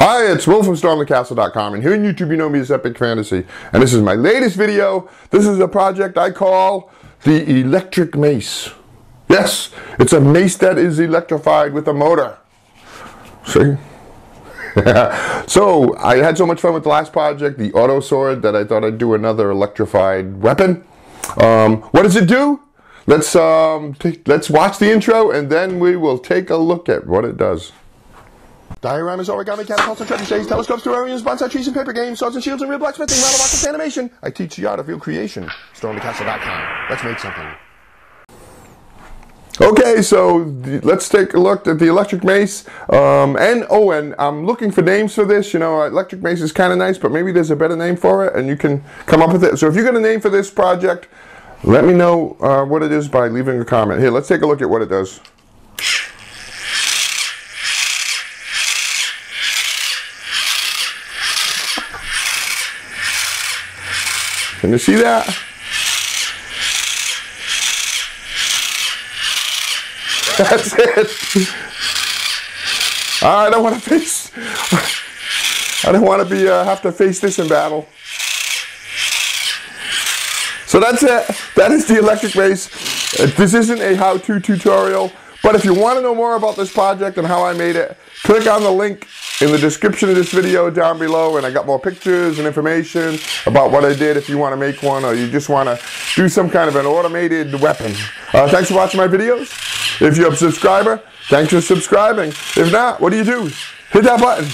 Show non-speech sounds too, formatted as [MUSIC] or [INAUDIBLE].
Hi, it's Will from StormTheCastle.com, and here on YouTube you know me as Epic Fantasy, and this is my latest video. This is a project I call the Electric Mace. Yes, it's a mace that is electrified with a motor. See? [LAUGHS] so, I had so much fun with the last project, the Auto Sword, that I thought I'd do another electrified weapon. Um, what does it do? Let's, um, let's watch the intro, and then we will take a look at what it does. Dioramas, origami, catapults, and trebuchets, telescopes, terrariums, bonsai trees, and paper games, swords and shields, and real blacksmithing, model rockets, animation. I teach the art of real creation. StormTheCastle.com. Let's make something. Okay, so let's take a look at the electric mace. Um, and oh, and I'm looking for names for this. You know, electric mace is kind of nice, but maybe there's a better name for it, and you can come up with it. So if you're going to name for this project, let me know uh, what it is by leaving a comment. Here, let's take a look at what it does. Can you see that? That's it. I don't want to face. I don't want to be uh, have to face this in battle. So that's it. That is the electric mace. Uh, this isn't a how-to tutorial, but if you want to know more about this project and how I made it, click on the link in the description of this video down below and I got more pictures and information about what I did if you want to make one or you just want to do some kind of an automated weapon. Uh, thanks for watching my videos. If you're a subscriber, thanks for subscribing. If not, what do you do? Hit that button.